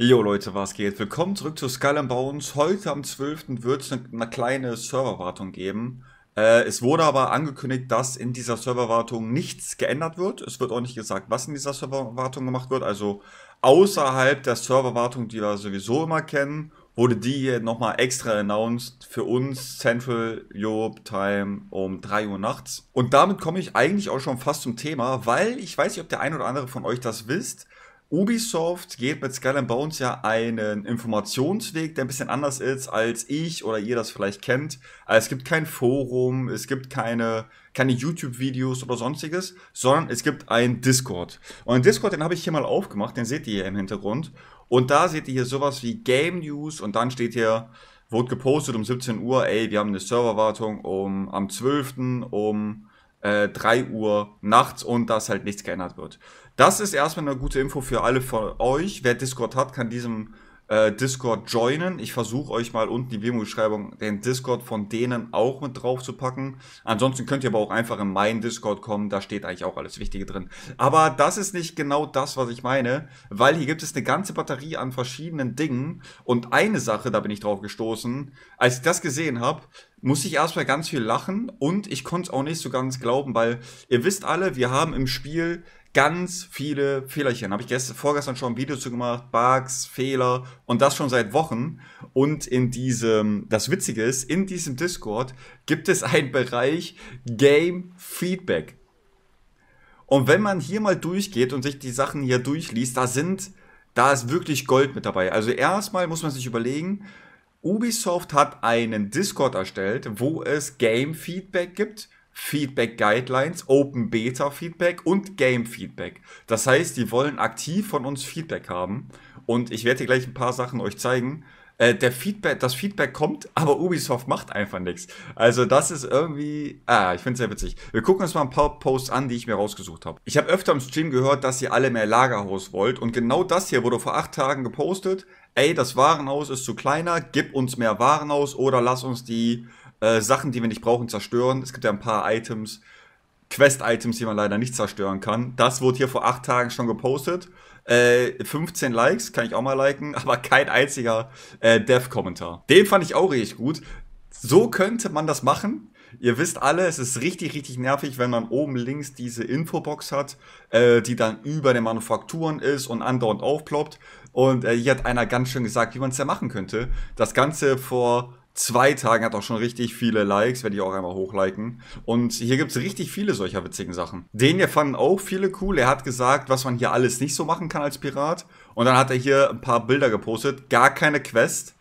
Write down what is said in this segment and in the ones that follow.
Jo Leute, was geht? Willkommen zurück zu Skull and Bones. Heute am 12. wird es eine, kleine Serverwartung geben. Äh, es wurde aber angekündigt, dass in dieser Serverwartung nichts geändert wird. Es wird auch nicht gesagt, was in dieser Serverwartung gemacht wird. Also außerhalb der Serverwartung, die wir sowieso immer kennen, wurde die hier nochmal extra announced für uns Central Europe Time um 3 Uhr nachts. Und damit komme ich eigentlich auch schon fast zum Thema, weil ich weiß nicht, ob der ein oder andere von euch das wisst. Ubisoft geht mit Skull and Bones ja einen Informationsweg, der ein bisschen anders ist, als ich oder ihr das vielleicht kennt. Also es gibt kein Forum, es gibt keine, keine YouTube-Videos oder sonstiges, sondern es gibt ein Discord. Und den Discord, den habe ich hier mal aufgemacht, den seht ihr hier im Hintergrund. Und da seht ihr hier sowas wie Game News und dann steht hier, wurde gepostet um 17 Uhr, ey, wir haben eine Serverwartung um, am 12. um äh, 3 Uhr nachts und dass halt nichts geändert wird. Das ist erstmal eine gute Info für alle von euch. Wer Discord hat, kann diesem äh, Discord joinen. Ich versuche euch mal unten die Videobeschreibung den Discord von denen auch mit drauf zu packen. Ansonsten könnt ihr aber auch einfach in meinen Discord kommen, da steht eigentlich auch alles Wichtige drin. Aber das ist nicht genau das, was ich meine, weil hier gibt es eine ganze Batterie an verschiedenen Dingen und eine Sache, da bin ich drauf gestoßen, als ich das gesehen habe, muss ich erstmal ganz viel lachen und ich konnte es auch nicht so ganz glauben, weil ihr wisst alle, wir haben im Spiel ganz viele Fehlerchen. Habe ich gestern, vorgestern schon ein Video zu gemacht, Bugs, Fehler und das schon seit Wochen. Und in diesem, das Witzige ist, in diesem Discord gibt es einen Bereich Game Feedback. Und wenn man hier mal durchgeht und sich die Sachen hier durchliest, da sind, da ist wirklich Gold mit dabei. Also erstmal muss man sich überlegen, Ubisoft hat einen Discord erstellt, wo es Game Feedback gibt Feedback Guidelines, Open Beta Feedback und Game Feedback. Das heißt, die wollen aktiv von uns Feedback haben und ich werde gleich ein paar Sachen euch zeigen. Äh, der Feedback, das Feedback kommt, aber Ubisoft macht einfach nichts. Also das ist irgendwie, ah, ich finde es sehr witzig. Wir gucken uns mal ein paar Posts an, die ich mir rausgesucht habe. Ich habe öfter im Stream gehört, dass ihr alle mehr Lagerhaus wollt und genau das hier wurde vor acht Tagen gepostet. Ey, das Warenhaus ist zu kleiner, gib uns mehr Warenhaus oder lass uns die äh, Sachen, die wir nicht brauchen, zerstören. Es gibt ja ein paar Items, Quest-Items, die man leider nicht zerstören kann. Das wurde hier vor acht Tagen schon gepostet. Äh, 15 Likes, kann ich auch mal liken, aber kein einziger äh, Dev-Kommentar. Den fand ich auch richtig gut. So könnte man das machen. Ihr wisst alle, es ist richtig, richtig nervig, wenn man oben links diese Infobox hat, äh, die dann über den Manufakturen ist und andauernd aufploppt. Und äh, hier hat einer ganz schön gesagt, wie man es ja machen könnte. Das Ganze vor zwei Tagen hat auch schon richtig viele Likes, werde ich auch einmal hochliken. Und hier gibt es richtig viele solcher witzigen Sachen. Den hier fanden auch viele cool. Er hat gesagt, was man hier alles nicht so machen kann als Pirat. Und dann hat er hier ein paar Bilder gepostet. Gar keine Quest.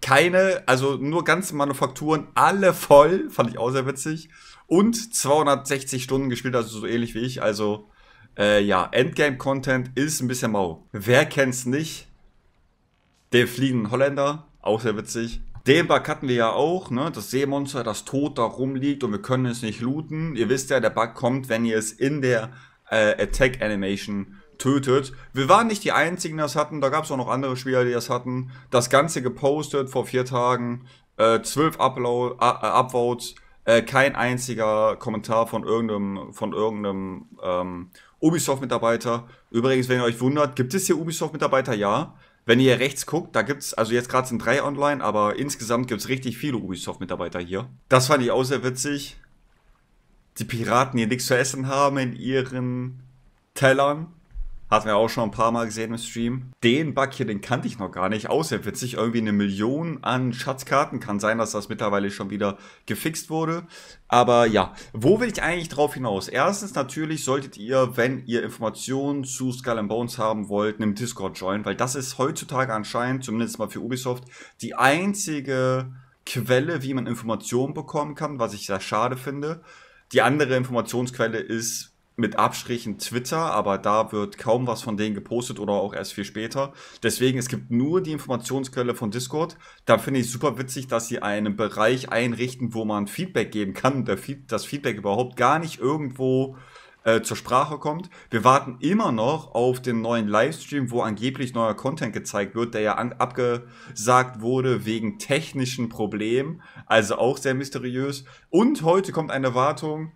Keine, also nur ganze Manufakturen, alle voll. Fand ich auch sehr witzig. Und 260 Stunden gespielt, also so ähnlich wie ich. Also, äh, ja, Endgame-Content ist ein bisschen mau. Wer kennt's nicht? Der fliegende Holländer auch sehr witzig. Den Bug hatten wir ja auch, ne? Das Seemonster, das tot da rumliegt und wir können es nicht looten. Ihr wisst ja, der Bug kommt, wenn ihr es in der äh, Attack Animation tötet. Wir waren nicht die einzigen, die das hatten. Da gab es auch noch andere Spieler, die das hatten. Das Ganze gepostet vor vier Tagen. Äh, zwölf Upload, äh, Upvotes. Äh, kein einziger Kommentar von irgendeinem, von irgendeinem ähm, Ubisoft-Mitarbeiter. Übrigens, wenn ihr euch wundert, gibt es hier Ubisoft-Mitarbeiter? Ja. Wenn ihr rechts guckt, da gibt's, also jetzt gerade sind drei online, aber insgesamt gibt's richtig viele Ubisoft-Mitarbeiter hier. Das fand ich auch sehr witzig. Die Piraten, die nichts zu essen haben in ihren Tellern. Hatten wir auch schon ein paar Mal gesehen im Stream. Den Bug hier, den kannte ich noch gar nicht. Auch sehr witzig. Irgendwie eine Million an Schatzkarten. Kann sein, dass das mittlerweile schon wieder gefixt wurde. Aber ja, wo will ich eigentlich drauf hinaus? Erstens natürlich solltet ihr, wenn ihr Informationen zu Skull and Bones haben wollt, einem Discord joinen. Weil das ist heutzutage anscheinend, zumindest mal für Ubisoft, die einzige Quelle, wie man Informationen bekommen kann, was ich sehr schade finde. Die andere Informationsquelle ist mit Abstrichen Twitter, aber da wird kaum was von denen gepostet oder auch erst viel später. Deswegen, es gibt nur die Informationsquelle von Discord. Da finde ich super witzig, dass sie einen Bereich einrichten, wo man Feedback geben kann. Das Feedback überhaupt gar nicht irgendwo äh, zur Sprache kommt. Wir warten immer noch auf den neuen Livestream, wo angeblich neuer Content gezeigt wird, der ja abgesagt wurde wegen technischen Problemen. Also auch sehr mysteriös. Und heute kommt eine Wartung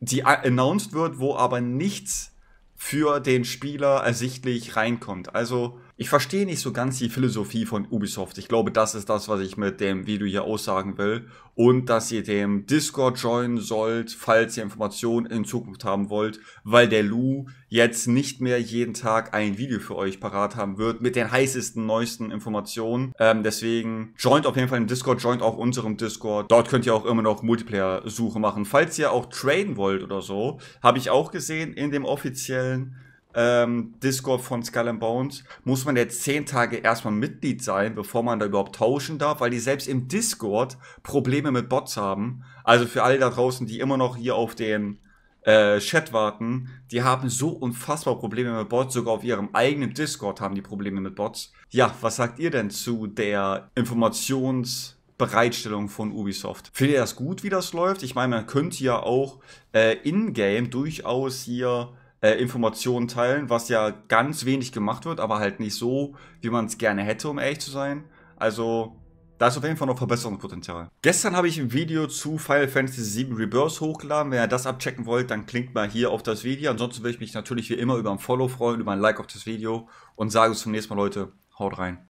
die announced wird, wo aber nichts für den Spieler ersichtlich reinkommt. Also Ich verstehe nicht so ganz die Philosophie von Ubisoft. Ich glaube, das ist das, was ich mit dem Video hier aussagen will. Und dass ihr dem Discord joinen sollt, falls ihr Informationen in Zukunft haben wollt, weil der Lou jetzt nicht mehr jeden Tag ein Video für euch parat haben wird mit den heißesten, neuesten Informationen. Ähm, deswegen joint auf jeden Fall den Discord, joint auch unserem Discord. Dort könnt ihr auch immer noch Multiplayer-Suche machen. Falls ihr auch traden wollt oder so, habe ich auch gesehen in dem offiziellen ähm, Discord von Skull and Bones, muss man jetzt zehn Tage erstmal Mitglied sein, bevor man da überhaupt tauschen darf, weil die selbst im Discord Probleme mit Bots haben. Also für alle da draußen, die immer noch hier auf den äh, Chat warten, die haben so unfassbar Probleme mit Bots, sogar auf ihrem eigenen Discord haben die Probleme mit Bots. Ja, was sagt ihr denn zu der Informationsbereitstellung von Ubisoft. Findet ihr das gut, wie das läuft? Ich meine, man könnte ja auch äh, in-game durchaus hier äh, Informationen teilen, was ja ganz wenig gemacht wird, aber halt nicht so, wie man es gerne hätte, um ehrlich zu sein. Also, da ist auf jeden Fall noch Verbesserungspotenzial. Gestern habe ich ein Video zu Final Fantasy VII Rebirth hochgeladen. Wenn ihr das abchecken wollt, dann klickt mal hier auf das Video. Ansonsten würde ich mich natürlich wie immer über ein Follow freuen, über ein Like auf das Video und sage zum nächsten Mal, Leute, haut rein.